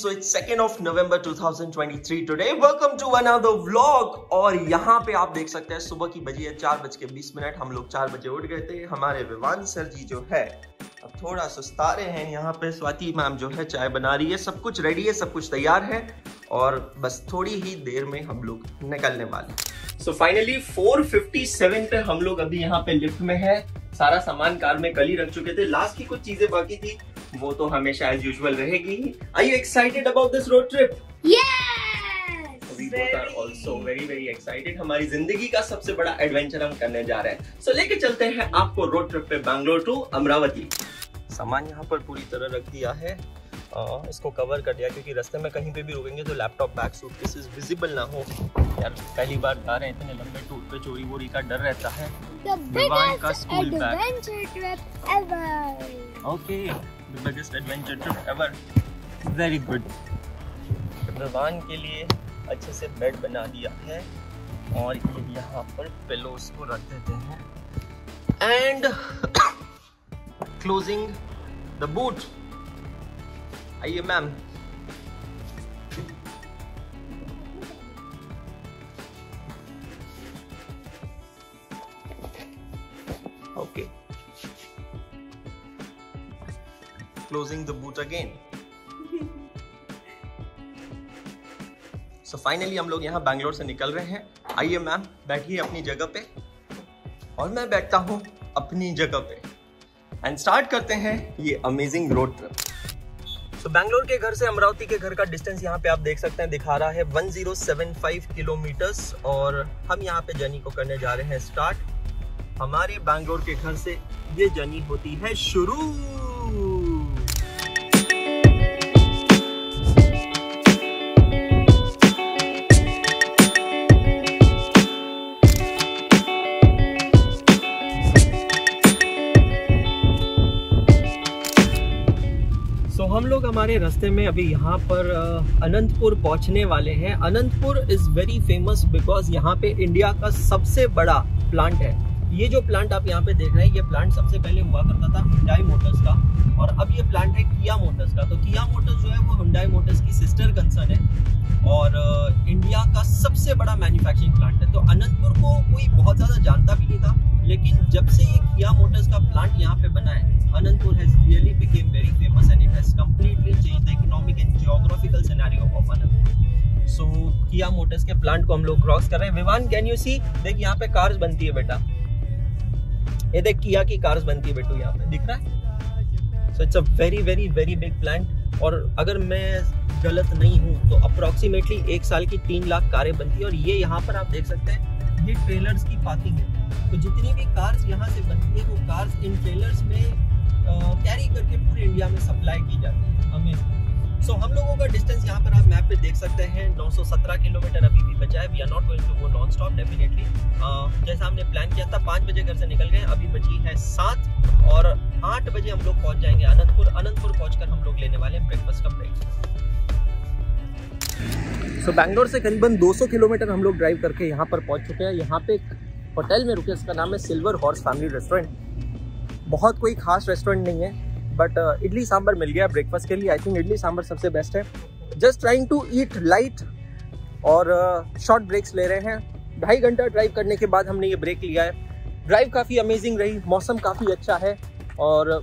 So it's 2nd of November 2023 today. Welcome to another vlog. और यहाँ पे आप देख सकते हैं, सुबह की बजी है चार बज के बीस मिनट, हम लोग चार बजे उठ गए थे। हमारे विवान सर जी जो है, अब थोड़ा सुस्ता रहे हैं यहाँ पे। स्वाति मैम जो है, चाय बना रही है, सब कुछ रेडी है, सब कुछ तैयार है। और बस थोड़ी ही देर में हम लोग निकलने वाले सो फाइनली 457 पे हम लोग अभी यहाँ पे लिफ्ट में है। सारा सामान कार में कल ही रख चुके थे। लास्ट की कुछ चीज़ें बाकी थी। वो तो हमेशा एज यूजुअल रहेगी I you excited about this road trip also very very excited. हमारी ज़िंदगी का सबसे बड़ा एडवेंचर हम करने जा रहे हैं। सो so, लेके चलते हैं आपको रोड ट्रिप पे बैंगलोर टू अमरावती सामान यहाँ पर पूरी तरह रख दिया है। आ, इसको कवर कर दिया क्योंकि रास्ते में कहीं पे भी रुकेंगे तो लैपटॉप बैग सूटकेसेस विजिबल ना हो। यार पहली बार जा रहे हैं इतने लंबे टूर पे चोरी वोरी का डर रहता है। The Vivan का biggest school biggest adventure trip ever. Very good. रवान के लिए अच्छे से बेड बना दिया है और ये यहाँ पर पिलोस को रख देते हैं एंड क्लोजिंग द बूट आइए ma'am closing the boot again. So so finally हम लोग यहाँ बैंगलोर से निकल रहे हैं। आइए मैम बैठिए अपनी जगह पे। और मैं बैठता हूँ अपनी जगह पे। एंड स्टार्ट करते हैं ये amazing road trip so Bangalore के घर से अमरावती के घर का डिस्टेंस यहाँ पे आप देख सकते हैं, दिखा रहा है 1075 किलोमीटर्स और हम यहाँ पे जर्नी को करने जा रहे हैं स्टार्ट हमारे बैंगलोर के घर से ये जर्नी होती है शुरू। हमारे रास्ते में अभी यहाँ पर अनंतपुर पहुँचने वाले हैं। Anantapur is very famous because यहाँ पे इंडिया का सबसे बड़ा प्लांट है। ये जो प्लांट आप यहाँ पे देख रहे हैं, ये प्लांट सबसे पहले हुआ करता था हिंडाई मोटर्स का। और अब ये प्लांट है किया मोटर्स का। तो किया मोटर्स जो है, वो हुंडई मोटर्स की सिस्टर कंसर्न है और इंडिया का सबसे बड़ा मैन्युफैक्चरिंग प्लांट है। तो अनंतपुर को कोई बहुत ज़्यादा जानता भी नहीं था, लेकिन जब से ये किया मोटर्स का प्लांट यहाँ पे बना है Anantapur has really become very famous and it has completely change the economic and geographical scenario of Anantapur so Kia motors के प्लांट को हम लोग क्रॉस कर रहे हैं। विवान कैन यू सी देख, यहाँ पे कार्स बनती है बेटा। ये देख किया की कार्स बनती है बेटू, यहाँ पे। दिख रहा है? So it's a very very very big plant और अगर मैं गलत नहीं हूँ तो अप्रोक्सीमेटली एक साल की तीन लाख कारें बनती है। और ये यहाँ पर आप देख सकते हैं, ये ट्रेलर्स की पार्किंग है। तो जितनी भी कार्स यहाँ से बनती है, वो कार्स इन ट्रेलर्स में कैरी करके पूरे इंडिया में सप्लाई की जाती है। अमेजिंग सो हम लोगों का डिस्टेंस यहाँ पर आप मैप पे देख सकते हैं। 917 किलोमीटर अभी भी बचा है। We are not going to go non stop definitely जैसा हमने प्लान किया था, पाँच बजे घर से निकल गए। अभी बची है सात और आठ बजे हम लोग पहुँच जाएँगे अनंतपुर अनंतपुर पहुंचकर हम लोग लेने वाले हैं ब्रेकफास्ट का ब्रेक सो बैंगलोर से करीबन 200 किलोमीटर हम लोग ड्राइव करके यहाँ पर पहुँच चुके हैं। यहाँ पे होटल में रुके इसका नाम है सिल्वर हॉर्स फैमिली रेस्टोरेंट बहुत कोई खास रेस्टोरेंट नहीं है बट इडली सांभर मिल गया ब्रेकफास्ट के लिए। आई थिंक इडली सांभर सबसे बेस्ट है। Just trying to eat light और शॉर्ट ब्रेक्स ले रहे हैं। ढाई घंटा ड्राइव करने के बाद हमने ये ब्रेक लिया है। ड्राइव काफ़ी अमेजिंग रही, मौसम काफ़ी अच्छा है और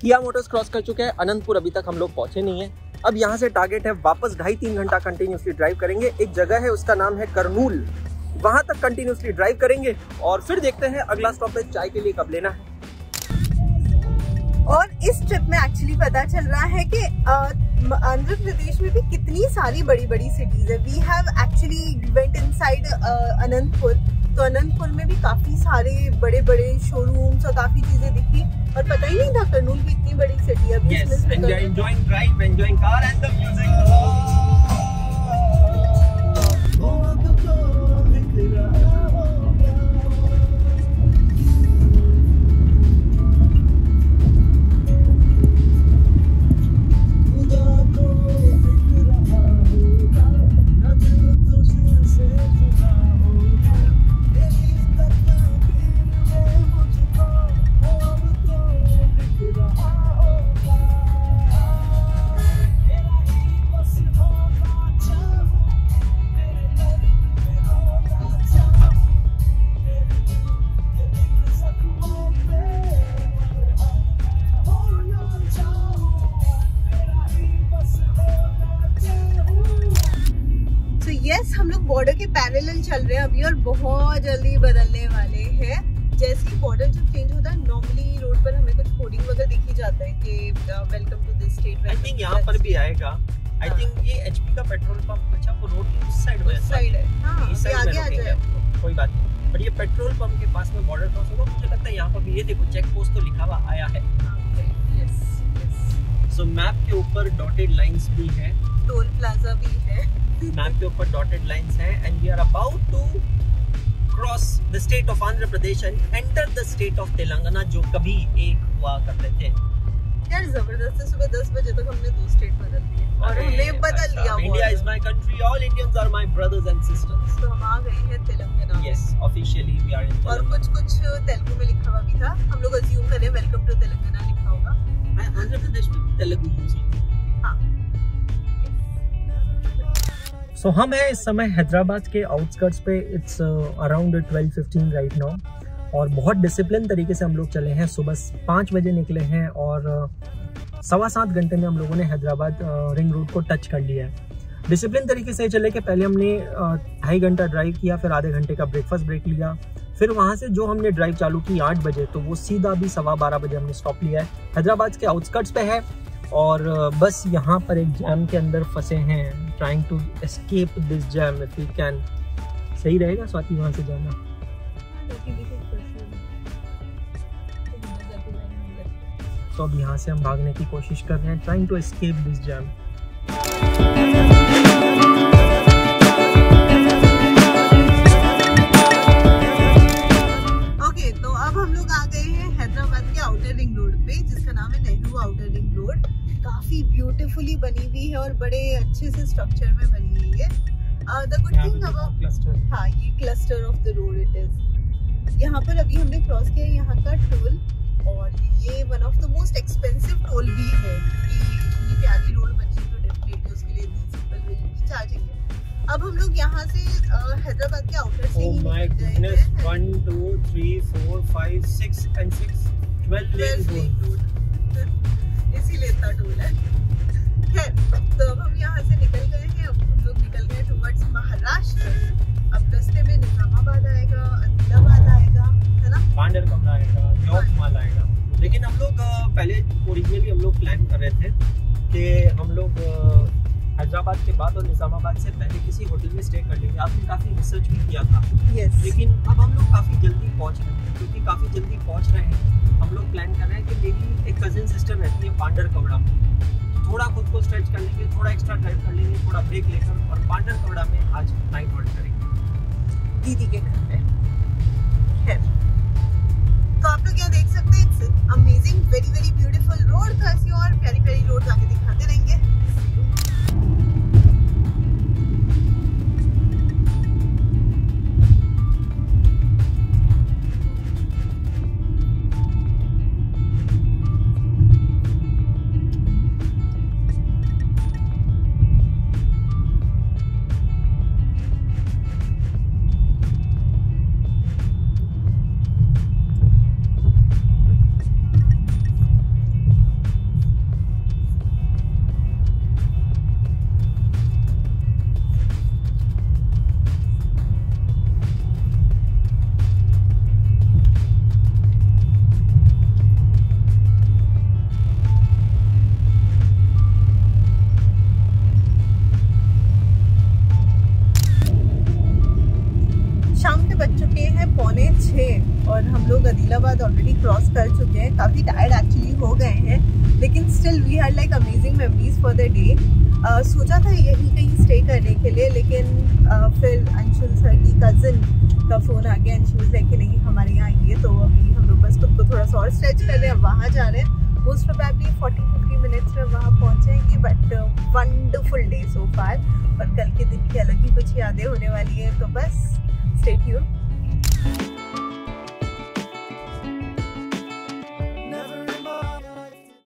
किया मोटर्स क्रॉस कर चुके हैं, अनंतपुर अभी तक हम लोग पहुँचे नहीं है। अब यहाँ से टारगेट है वापस ढाई तीन घंटा कंटिन्यूसली ड्राइव करेंगे। एक जगह है, उसका नाम है करनूल। वहाँ तक कंटिन्यूसली ड्राइव करेंगे और फिर देखते हैं अगला स्टॉपेज चाय के लिए कब लेना है। और इस ट्रिप में एक्चुअली पता चल रहा है कि आंध्र प्रदेश में भी कितनी सारी बड़ी बड़ी सिटीज़ है we have actually went inside Anantapur. तो अनंतपुर में भी काफ़ी सारे बड़े बड़े शोरूम्स और काफ़ी चीज़ें दिखी और पता ही नहीं था कर्नूल भी इतनी बड़ी सिटी है लोग बॉर्डर के पैरेलल चल रहे हैं अभी और बहुत जल्दी बदलने वाले हैं। जैसे ही बॉर्डर जब चेंज होता है नॉर्मली रोड पर हमें कुछ होर्डिंग वगैरह दिखी जाता है कि welcome to this state I think यहाँ पर भी आएगा। आई हाँ। थिंक ये एचपी का पेट्रोल पंप अच्छा वो रोड की उस साइड में है। साइड है हाँ इस साइड में आगे आ जाए। कोई बात नहीं। पर ये पेट्रोल पंप के पास में बॉर्डर क्रॉस होगा मुझे लगता है यहाँ पर भी। ये देखो चेक पोस्ट तो लिखा हुआ आया है। यस यस सो मैप के ऊपर डॉटेड लाइंस भी है। टोल प्लाजा भी है। मैप के ऊपर डॉटेड लाइंस है and we are about to cross the state of Andhra Pradesh and enter the state of Telangana जो कभी एक हुआ करते थे। यार ज़बरदस्त है सुबह दस बजे तक हमने दो स्टेट बदल दिए और हमने बदल लिया India is my country all Indians are my brothers and sisters तो हम आ गए हैं Telangana. Yes officially we are in और कुछ कुछ तेलुगु में लिखा हुआ भी था। हम लोग अज्यूम करें वेलकम टू तेलंगाना लिखा होगा। आंध्र प्रदेश में तेलुगु यूज़ होती है। हाँ। सो हम हैं इस समय हैदराबाद के आउटस्कर्ट्स पे. It's around twelve fifteen right now और बहुत डिसिप्लिन तरीके से हम लोग चले हैं. सुबह पाँच बजे निकले हैं और uh, सवा सात घंटे में हम लोगों ने हैदराबाद रिंग रोड को टच कर लिया है. डिसिप्लिन तरीके से चले कि पहले हमने uh, ढाई घंटा ड्राइव किया फिर आधे घंटे का ब्रेकफास्ट ब्रेक लिया. फिर वहाँ से जो हमने ड्राइव चालू की आठ बजे तो वो सीधा भी सवा बारह बजे हमने स्टॉप लिया है. हैदराबाद के आउटस्कर्ट्स पे है. और बस यहाँ पर एक जैम के अंदर फंसे हैं trying to escape this jam if you can सही रहेगा स्वाति वहाँ से जाना? तो अब यहाँ से हम भागने की कोशिश कर रहे हैं trying to escape this jam बड़े अच्छे से स्ट्रक्चर में बनी हुई है द गुड थिंग अबाउट हाँ ये cluster of the road it is यहाँ पर अभी हमने क्रॉस किया यहाँ का टोल और ये one of the most expensive toll भी है क्योंकि इतनी प्यारी रोड बनी है तो डेफिनेटली उसके लिए people will be charging है अब हम लोग यहाँ से हैदराबाद के आउटर से Oh ही गए! हैं One, two, three, four, five, six, and six. Twelve lanes Twelve road. Hyderabad के बाद और निजामाबाद से पहले किसी होटल में स्टे कर लेंगे। आपने काफ़ी रिसर्च भी किया था। यस लेकिन अब हम लोग काफ़ी जल्दी पहुँच रहे हैं क्योंकि काफ़ी जल्दी पहुँच रहे हैं। हम लोग प्लान कर रहे हैं कि मेरी एक कजिन सिस्टर रहती है पांडर कवड़ा में। थोड़ा खुद को स्ट्रेच कर लेंगे थोड़ा एक्स्ट्रा ड्राइव कर लेंगे थोड़ा ब्रेक लेकर और पांडर कवड़ा में आज नाइट होल्ड करेंगे। दीदी के घर पे। खैर। तो आप लोग यहाँ देख सकते हैं it's amazing very very beautiful road तो ऐसी और प्यारी प्यारी रोड आगे दिखाते रहेंगे। बज चुके हैं पौने छः और हम लोग आदिलाबाद ऑलरेडी क्रॉस कर चुके हैं। काफ़ी टायर्ड एक्चुअली हो गए हैं लेकिन still we had like amazing memories for the day सोचा था यही कहीं स्टे करने के लिए लेकिन uh, फिर अंशुल सर की कज़न का फ़ोन आ गया। अंशुल लाइक कि नहीं हमारे यहाँ आइए तो अभी हम लोग बस खुद को थोड़ा सा और स्ट्रेच कर रहे हैं वहाँ जा रहे हैं। Most probably forty fifty minutes में वहाँ पहुँचेंगे but wonderful day so far और कल के दिन की अलग ही कुछ यादें होने वाली है तो बस स्टे ट्यून